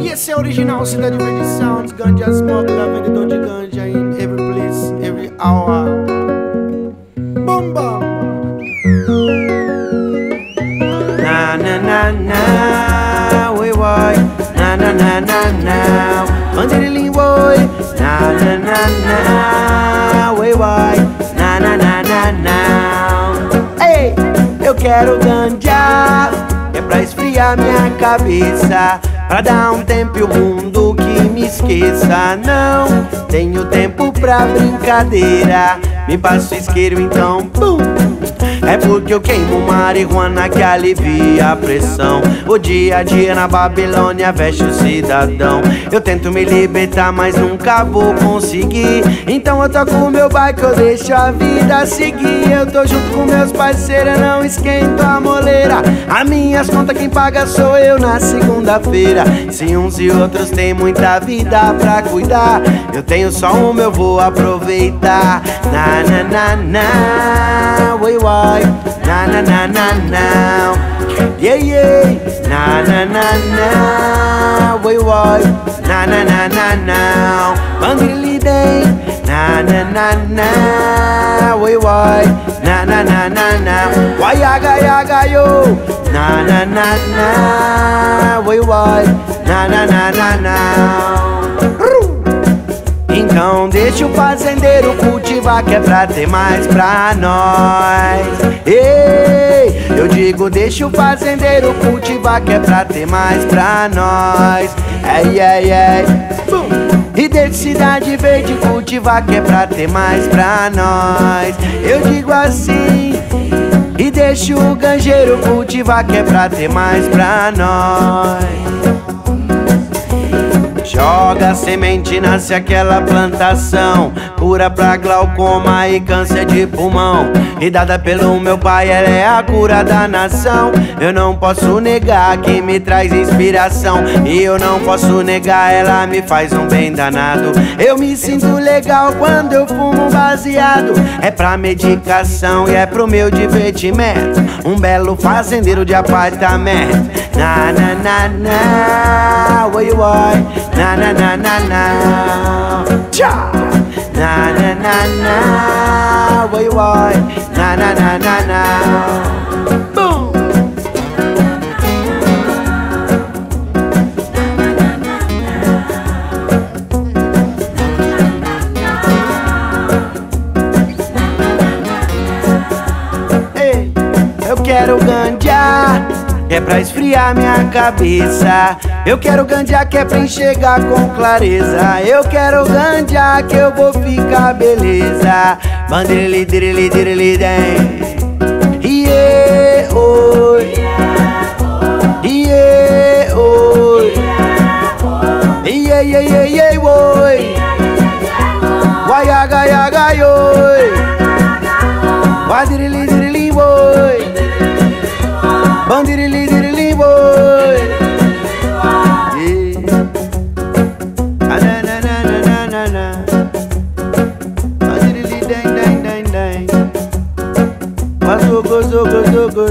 E esse é original Cidade Verde Sounds, Ganja Smuggler, vendedor de ganja in every place, every hour. Bum. Na na na na, oi oi, na na na na na, mandirilim oi, na na na na, na na na na na. Ei, eu quero ganja, é pra esfriar minha cabeça, pra dar um tempo e o mundo que me esqueça. Não tenho tempo pra brincadeira, me passo isqueiro então, pum. É porque eu queimo marihuana que alivia a pressão. O dia a dia na Babilônia veste o cidadão. Eu tento me libertar, mas nunca vou conseguir. Então eu toco meu bike, eu deixo a vida seguir. Eu tô junto com meus parceiros, não esquento a moleira. As minhas contas quem paga sou eu na segunda-feira. Se uns e outros têm muita vida pra cuidar, eu tenho só uma, eu vou aproveitar. Na na na na, oi oi, na na na na na, yeah yeah, na na na na, oi oi, na na na na na, bandili day, na na na na, oi oi, na na na na na, why yaga yaga yo, na na na na, oi oi, na na na na na. Então deixa o fazendeiro cultivar que é pra ter mais pra nós. Ei, eu digo deixa o fazendeiro cultivar que é pra ter mais pra nós. Ei, ei, ei. E deixa cidade verde cultivar que é pra ter mais pra nós. Eu digo assim E deixa o ganjeiro cultivar que é pra ter mais pra nós Joga semente, nasce aquela plantação. Cura pra glaucoma e câncer de pulmão. E dada pelo meu pai, ela é a cura da nação. Eu não posso negar que me traz inspiração. E eu não posso negar, ela me faz um bem danado. Eu me sinto legal quando eu fumo baseado. É pra medicação e é pro meu divertimento. Um belo fazendeiro de apartamento. Na na na na, oi oi na na na na na. Tchá! Na na na na. Oi oi Na na na na na. Boom! Ei, eu quero ganja. que é pra esfriar minha cabeça. Eu quero ganja que é pra enxergar com clareza. Eu quero ganja que eu vou ficar beleza. Bandirili, dirili, dirili, dem Iê, oi. Iê, oi. Iê, iê, iê, iê, oi. Guaiaga, yaga, oi Bandirili dirili boy. Yeah. Ah na na na na na na zogo